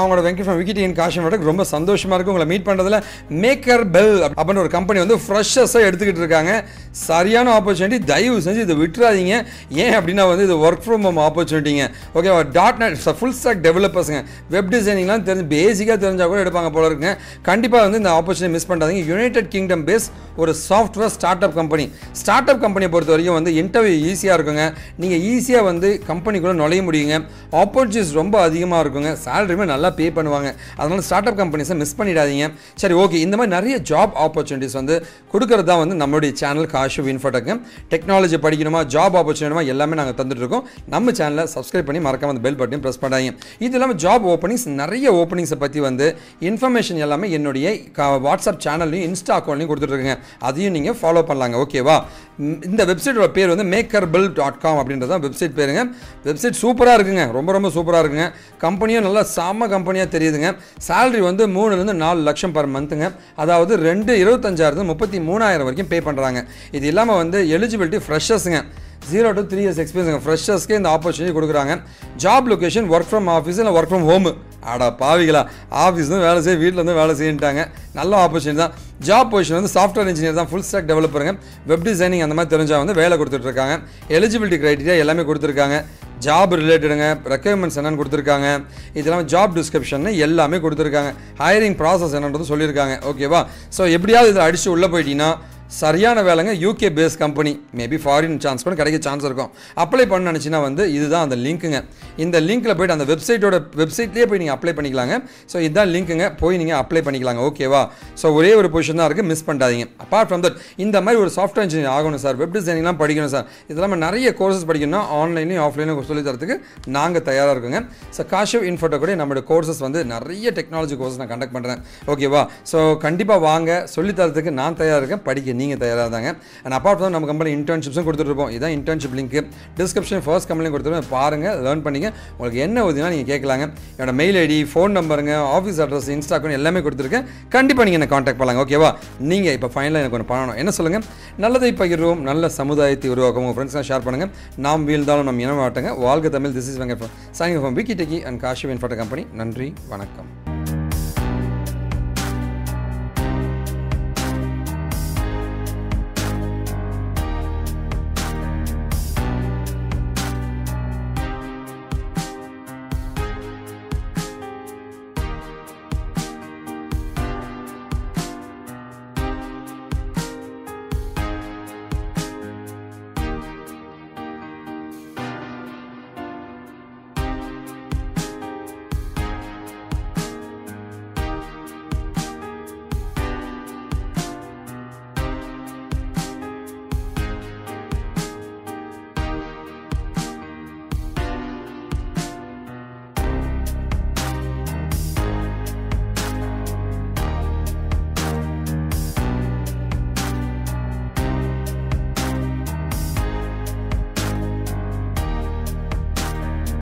அவங்களோட Venkat from விக்கிட்டின் caution ரொம்ப சந்தோஷமாக இருக்குது உங்களை மீட் பண்ணுறதுல மேக்கர் பெல் அப்படின்னு ஒரு கம்பெனி வந்து ஃப்ரெஷர்ஸாக எடுத்துக்கிட்டு இருக்காங்க. சரியான ஆப்பர்ச்சுனிட்டி தயவு செஞ்சு இதை விட்டுறாதீங்க. ஏன் அப்படின்னா வந்து இது ஒர்க் ஃப்ரம் ஹோம் ஆப்பர்ச்சுனிட்டிங்க ஓகேவா டாட் நெட் ஃபுல் ஸ்டாக் டெவலப்பர்ஸுங்க வெப் டிசைனிங்லாம் தெரிஞ்சு பேசிக்காக தெரிஞ்சால் கூட எடுப்பாங்க போல இருக்குங்க. கண்டிப்பாக வந்து இந்த ஆப்பர்ச்சுனிட்டி மிஸ் பண்ணாதீங்க. யுனைடெட் கிங்டம் பேஸ் ஒரு software start up company start up கம்பெனியை பொறுத்த வரைக்கும் வந்து இன்டர்வியூ ஈஸியாக இருக்குங்க. நீங்கள் ஈஸியாக வந்து கம்பெனிக்குள்ளே நுழைய முடியுங்க. ஆப்பர்ச்சுனிட்டிஸ் ரொம்ப அதிகமாக இருக்குங்க. சேலரியுமே நல்லா பே பண்ணுவாங்க. அதனால் ஸ்டார்ட் அப் கம்பெனிஸை மிஸ் பண்ணிடாதீங்க. சரி ஓகே இந்த மாதிரி நிறைய ஜாப் ஆப்பர்ச்சுனிட்டிஸ் வந்து கொடுக்கறது தான் வந்து நம்மளுடைய சேனல் காஷு இன்ஃபோடெக்கு டெக்னாலஜி படிக்கணுமா ஜாப் ஆப்பர்ச்சுனிட்டிமா எல்லாமே நாங்கள் தந்துட்டு இருக்கோம் நம்ம சேனலை சப்ஸ்கிரைப் பண்ணி மறக்காம அந்த பெல் பட்டனையும் ப்ரெஸ் பண்ணாதீங்க. இது இல்லாமல் ஜாப் ஓப்பனிங்ஸ் நிறைய ஓப்பனிங்ஸை பற்றி வந்து இன்ஃபர்மேஷன் எல்லாமே என்னுடைய வாட்ஸ்அப் சேனல்லையும் இன்ஸ்டா அக்கௌண்ட்லையும் கொடுத்துட்ருக்கேங்க அதையும் நீங்கள் ஃபாலோ பண்ணலாங்க. ஓகேவா இந்த வெப்சைட்டோட பேர் வந்து மேக்கர் பில் டாட் காம் அப்படின்றது தான் வெப்சைட் பேருங்க. வெப்சைட் சூப்பராக இருக்குங்க. ரொம்ப ரொம்ப சூப்பராக இருக்குங்க. கம்பெனியும் நல்லா செம்ம கம்பெனியாக தெரியுதுங்க. சேலரி வந்து மூணுலேருந்து நாலு லட்சம் பர் மந்த்துங்க அதாவது ரெண்டு இருபத்தஞ்சாயிரத்து முப்பத்தி மூணாயிரம் வரைக்கும் பே பண்ணுறாங்க இது இல்லாமல் வந்து எலிஜிபிலிட்டி ஃப்ரெஷர்ஸுங்க ஜீரோ டு த்ரீ இயர்ஸ் எக்ஸ்பீரியன்ஸுங்க ஃப்ரெஷர்ஸ்க்கு இந்த ஆப்பர்ச்சுனிட்டி கொடுக்குறாங்க. Job location work from office இல்லை ஒர்க் ஃப்ரம் ஹோமு ஆடா பாவிகளா ஆஃபீஸ் வேலை செய்ய வீட்டில் வந்து வேலை செய்யிட்டாங்க நல்ல ஆப்பர்ச்சுனிட்டி தான். ஜாப் பொசிஷன் வந்து சாஃப்ட்வேர் இன்ஜினியர் தான் ஃபுல் ஸ்டாக் டெவலப்பருங்க வெப் டிசைனிங் அந்த மாதிரி தெரிஞ்சால் வந்து வேலை கொடுத்துட்ருக்காங்க எலிஜிபிலிட்டி க்ரைட்டீரியா எல்லாமே கொடுத்துருக்காங்க. ஜாப் ரிலேட்டடுங்க ரெக்குயர்மெண்ட்ஸ் என்னென்னு கொடுத்துருக்காங்க. இதெல்லாம் ஜாப் டிஸ்கிரிப்ஷன் எல்லாமே கொடுத்துருக்காங்க. ஹையரிங் ப்ராசஸ் என்னன்றது சொல்லியிருக்காங்க. ஓகேவா ஸோ எப்படியாவது இதில் அடித்து உள்ளே போயிட்டீங்கன்னா சரியான வேலைங்க UK base company maybe foreign chance கூட கிடைக்க சான்ஸ் இருக்கும். அப்ளை பண்ண நினச்சினா வந்து இதுதான் அந்த லிங்க்குங்க இந்த லிங்க்கில் போயிட்டு அந்த வெப்சைட்டோட வெப்சைட்லேயே போய் நீங்கள் அப்ளை பண்ணிக்கலாங்க. ஸோ இதுதான் லிங்க்குங்க போய் நீங்கள் அப்ளை பண்ணிக்கலாங்க. ஓகேவா ஸோ ஒரே ஒரு பொசிஷன் தான் இருக்குது மிஸ் பண்ணாதீங்க. அப்பார்ட் ஃப்ரம் தட் இந்த மாதிரி ஒரு சாஃப்ட்வேர் இன்ஜினியர் ஆகணும் சார் வெப் டிசைனிங்லாம் படிக்கணும் சார் இதெல்லாம் நிறைய கோர்சஸ் படிக்கணும்னா ஆன்லைன்லையும் ஆஃப்லைனும் சொல்லி தரத்துக்கு நாங்கள் தயாராக இருக்கோங்க. ஸோ காஷவ் இன்ஃபோட்டோ கூட நம்மளோட கோர்சஸ் வந்து நிறைய டெக்னாலஜி கோர்ஸ் நான் கண்டக்ட் பண்ணுறேன் ஓகேவா ஸோ கண்டிப்பாக வாங்க. சொல்லித்தரத்துக்கு நான் தயாராக இருக்கேன். படிக்க நீங்கள் தயாராக இருந்தாங்க அண்ட் அப்பார்ட் ஃப்ரம் நம்ம கம்பெனி இன்டர்ன்ஷிப்ஸும் கொடுத்துட்ருப்போம் இதான் இன்டர்ன்ஷிப் லிங்க் டிஸ்கிரிப்ஷன் ஃபர்ஸ்ட் கம்பெனியும் கொடுத்துருவோம் பாருங்கள் லேர்ன் பண்ணிங்க. உங்களுக்கு என்ன உதவினா நீங்கள் கேட்கலாங்க. என்னோட மெயில் ஐடி ஃபோன் நம்பருங்க ஆஃபீஸ் அட்ரஸ் இன்ஸ்டாக்கும் எல்லாமே கொடுத்துருக்கேன். கண்டிப்பாக நீங்கள் என்ன காண்டாக்ட் பண்ணலாங்க. ஓகேவா நீங்கள் இப்போ ஃபைனலாக எனக்கு ஒன்று பண்ணணும். என்ன சொல்லுங்கள் நல்லதை பகிர்வோம். நல்ல சமுதாயத்தை உருவாக்கும் உங்கள் ஃப்ரெண்ட்ஸ்லாம் ஷேர் பண்ணுங்கள் நாம் வீழ்ந்தாலும் நம் இனமாட்டங்க வாழ்க Tamil. This is Venkat signing Vicky techie and Kashi photo company நன்றி. வணக்கம்.